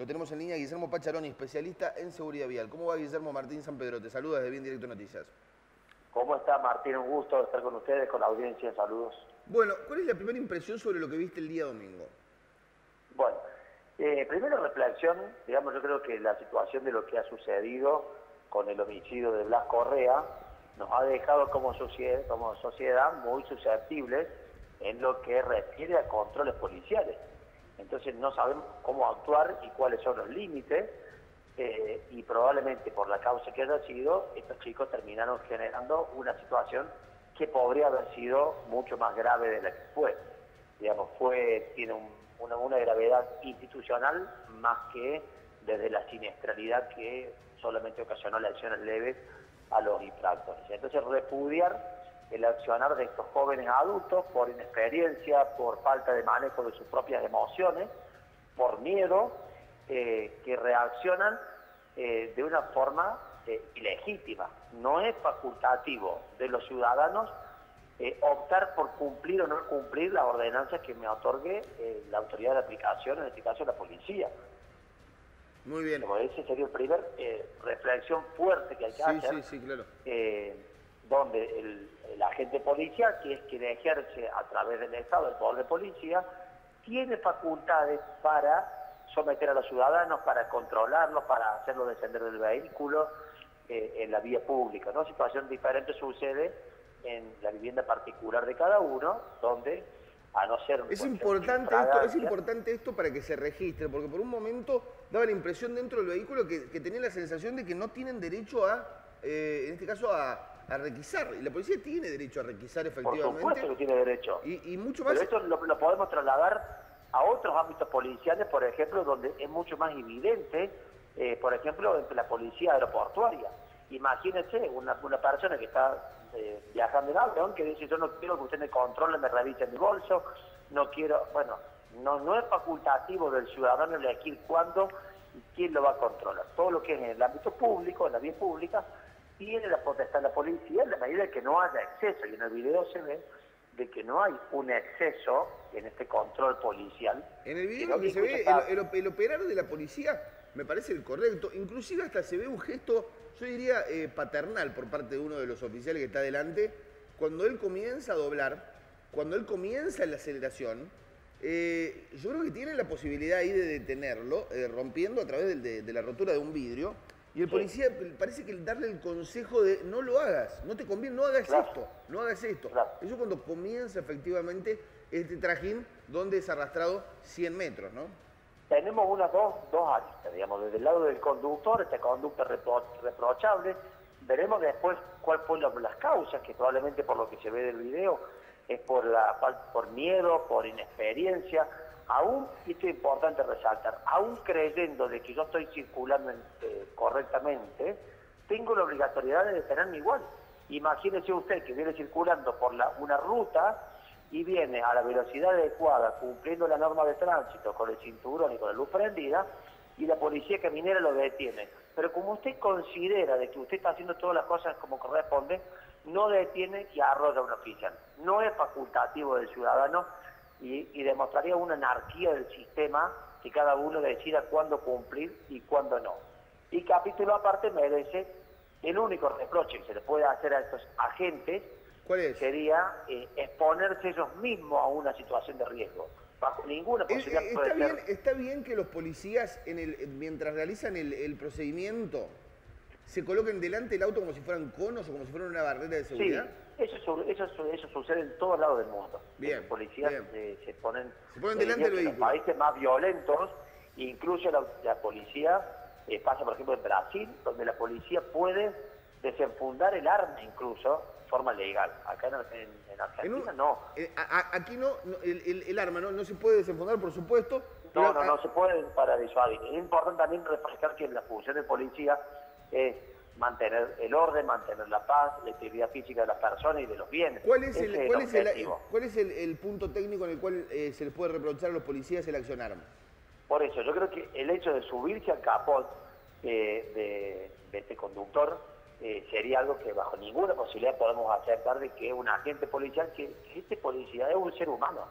Lo tenemos en línea Guillermo Pacharoni, especialista en seguridad vial. ¿Cómo va Guillermo Martín San Pedro? Te saluda desde Bien Directo Noticias. ¿Cómo está Martín? Un gusto estar con ustedes, con la audiencia. Saludos. Bueno, ¿cuál es la primera impresión sobre lo que viste el día domingo? Bueno, eh, primera reflexión, digamos, yo creo que la situación de lo que ha sucedido con el homicidio de Blas Correa nos ha dejado como sociedad, como sociedad muy susceptibles en lo que refiere a controles policiales. Entonces no sabemos cómo actuar y cuáles son los límites eh, y probablemente por la causa que haya sido, estos chicos terminaron generando una situación que podría haber sido mucho más grave de la que fue. Digamos, fue, tiene una, una gravedad institucional más que desde la siniestralidad que solamente ocasionó lesiones leves a los infractores. Entonces repudiar el accionar de estos jóvenes adultos por inexperiencia, por falta de manejo de sus propias emociones, por miedo, eh, que reaccionan eh, de una forma eh, ilegítima. No es facultativo de los ciudadanos optar por cumplir o no cumplir la ordenanza que me otorgue la autoridad de aplicación, en este caso la policía. Muy bien. Como ese sería el primer reflexión fuerte que hay que hacer. Sí, sí, claro. donde el, el agente policial, que es quien ejerce a través del Estado el poder de policía, tiene facultades para someter a los ciudadanos, para controlarlos, para hacerlos descender del vehículo eh, en la vía pública. ¿no? Situación diferente sucede en la vivienda particular de cada uno, donde a no ser... Es importante, esto, es importante esto para que se registre, porque por un momento daba la impresión dentro del vehículo que, que tenía la sensación de que no tienen derecho a, eh, en este caso, a a requisar. Y la policía tiene derecho a requisar efectivamente. Por supuesto que tiene derecho. Y, mucho más... Pero esto lo, podemos trasladar a otros ámbitos policiales, por ejemplo, donde es mucho más evidente, eh, por ejemplo, entre la policía aeroportuaria. Imagínense una, una persona que está eh, viajando en avión que dice yo no quiero que usted me controle, me revise mi bolso, no quiero, bueno, no, no es facultativo del ciudadano elegir cuándo y quién lo va a controlar. Todo lo que es en el ámbito público, en la vía pública, tiene la potestad la policía en la medida de que no haya exceso. Y en el video se ve de que no hay un exceso en este control policial. En el video que, se ve, el, el, operar de la policía me parece el correcto. Inclusive hasta se ve un gesto, yo diría, eh, paternal por parte de uno de los oficiales que está adelante, cuando él comienza a doblar, cuando él comienza la aceleración, eh, yo creo que tiene la posibilidad ahí de detenerlo, eh, rompiendo a través de la rotura de un vidrio, y el policía parece que darle el consejo de no lo hagas, no te conviene, no hagas esto, no hagas esto. Eso cuando comienza efectivamente este trajín donde es arrastrado 100 metros, ¿no? Tenemos unas dos, dos aristas, digamos, desde el lado del conductor, esta conducta reprochable, veremos después cuáles fueron las causas, que probablemente por lo que se ve del video es por, la, por miedo, por inexperiencia, aún, y esto es importante resaltar, aún creyendo de que yo estoy circulando eh, correctamente, tengo la obligatoriedad de detenerme igual. Imagínese usted que viene circulando por una ruta y viene a la velocidad adecuada, cumpliendo la norma de tránsito, con el cinturón y con la luz prendida, y la policía caminera lo detiene. Pero como usted considera de que usted está haciendo todas las cosas como corresponde, no detiene y arroja a un oficial. No es facultativo del ciudadano y, demostraría una anarquía del sistema que cada uno decida cuándo cumplir y cuándo no. Y capítulo aparte merece el único reproche que se le puede hacer a estos agentes sería eh, exponerse ellos mismos a una situación de riesgo. Bajo ninguna posibilidad está, puede bien, está bien que los policías, en el, mientras realizan el, procedimiento, se coloquen delante del auto como si fueran conos o como si fueran una barrera de seguridad. Eso, eso, eso sucede en todos lados del mundo. Bien, Los policías eh, se ponen, se ponen delante de los países más violentos, incluso la, policía eh, pasa, por ejemplo, en Brasil, donde la policía puede desenfundar el arma incluso de forma legal. Acá en, Argentina no. Eh, aquí no, el, el, arma no, no se puede desenfundar, por supuesto. No, no, no se puede para disuadir. Es importante también refrescar que la función de policía es mantener el orden, mantener la paz, la integridad física de las personas y de los bienes. ¿Cuál es, el, cuál es, el, cuál es el, punto técnico en el cual eh, se les puede reprochar a los policías el accionar? Por eso, yo creo que el hecho de subirse al capot eh, de, este conductor eh, sería algo que bajo ninguna posibilidad podemos aceptar de que un agente policial, que, este policía es un ser humano,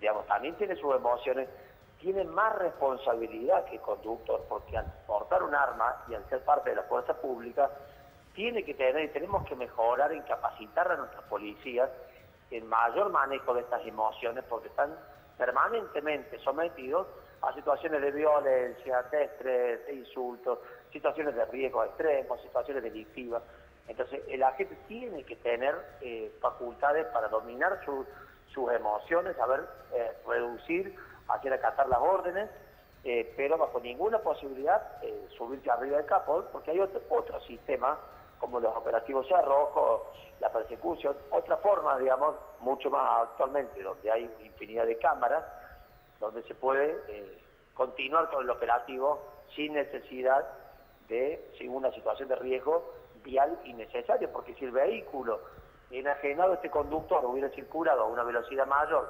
digamos, también tiene sus emociones tiene más responsabilidad que conductor, porque al portar un arma y al ser parte de la fuerza pública, tiene que tener, y tenemos que mejorar en capacitar a nuestras policías en mayor manejo de estas emociones, porque están permanentemente sometidos a situaciones de violencia, de estrés, de insultos, situaciones de riesgo extremos, situaciones delictivas. Entonces, el agente tiene que tener eh, facultades para dominar sus emociones, saber eh, reducir, hacer acatar las órdenes, eh, pero bajo ninguna posibilidad subirse arriba del capó, porque hay otro, otro sistema, como los operativos Cerrojo, la persecución, otra forma, digamos, mucho más actualmente, donde hay infinidad de cámaras, donde se puede continuar con el operativo sin necesidad de, sin una situación de riesgo, vial innecesario, porque si el vehículo enajenado este conductor hubiera circulado a una velocidad mayor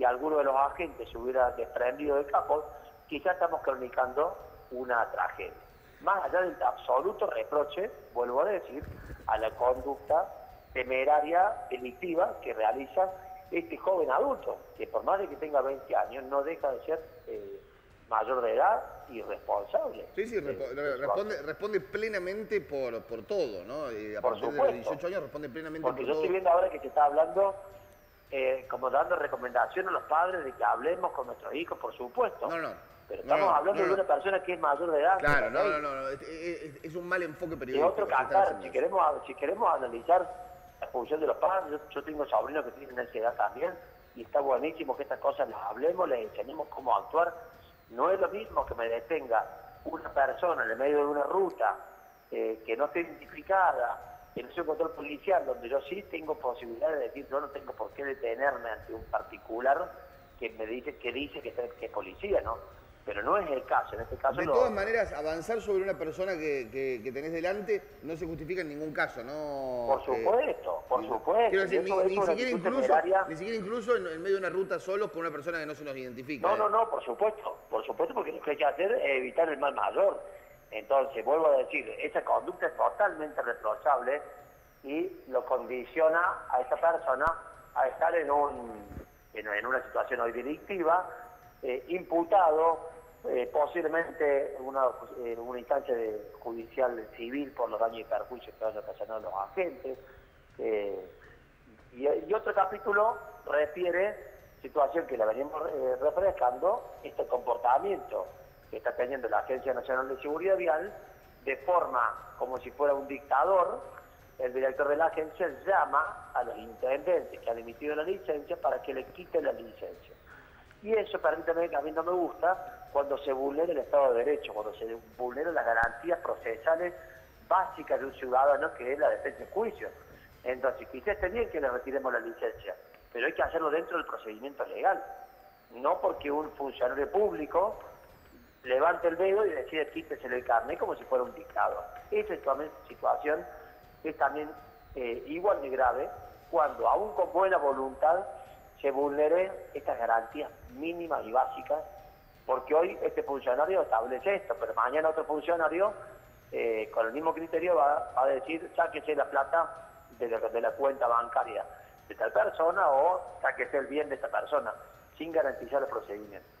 y alguno de los agentes se hubiera desprendido del capó, quizás estamos cronicando una tragedia. Más allá del absoluto reproche, vuelvo a decir, a la conducta temeraria delictiva que realiza este joven adulto, que por más de que tenga 20 años no deja de ser eh, mayor de edad y responsable. Sí, sí, responde, responde, plenamente por, por todo, ¿no? Y a por partir supuesto. de los 18 años responde plenamente Porque por yo todo. estoy viendo ahora que se está hablando, eh, como dando recomendación a los padres de que hablemos con nuestros hijos, por supuesto. No, no. Pero estamos no, hablando no, de una persona que es mayor de edad. Claro, no, no, no. Es, es- es un mal enfoque Y periodístico. otro cantar, si queremos, si queremos analizar la función de los padres, yo, yo tengo sobrinos que tienen esa edad también, y está buenísimo que estas cosas las hablemos, les enseñemos cómo actuar. No es lo mismo que me detenga una persona en el medio de una ruta eh, que no esté identificada, sea un control policial, donde yo sí tengo posibilidad de decir, yo no tengo por qué detenerme ante un particular que me dice que dice que, es- que es policía, ¿no? Pero no es el caso, en este caso De todas maneras, avanzar sobre una persona que, que- que tenés delante no se justifica en ningún caso, ¿no? Por Eh, supuesto, por supuesto. Quiero decir, ni, eso- siquiera incluso, temeraria. ni siquiera incluso en, en medio de una ruta solos con una persona que no se nos identifica. No, ¿eh? no, no, por supuesto, por supuesto, porque lo que hay que hacer es evitar el mal mayor. Entonces, vuelvo a decir, esa conducta es totalmente reprochable y lo condiciona a esa persona a estar en, un, en, en una situación hoy delictiva, eh, imputado, eh, posiblemente en una, en una instancia de- judicial civil por los daños y perjuicios que vayan ocasionado los agentes. eh, y, y otro capítulo refiere situación que la venimos eh, refrescando, este comportamiento que está teniendo la Agencia Nacional de Seguridad Vial, de forma como si fuera un dictador, el director de la agencia llama a los intendentes que han emitido la licencia para que le quiten la licencia. Y eso, permítame, que a mí no me gusta cuando se vulnera el Estado de Derecho, cuando se vulneran las garantías procesales básicas de un ciudadano, que es la defensa en juicio. Entonces, quizás está bien que le retiremos la licencia, pero hay que hacerlo dentro del procedimiento legal. No porque un funcionario público levante el dedo y decide quítese el carnet como si fuera un dictador. Esa situación es también eh, igual de grave cuando, aún con buena voluntad, se vulneren estas garantías mínimas y básicas, porque hoy este funcionario establece esto, pero mañana otro funcionario, eh, con el mismo criterio, va, va a decir, sáquese la plata de la, de la cuenta bancaria de tal persona o sáquese el bien de esta persona, sin garantizar el procedimiento.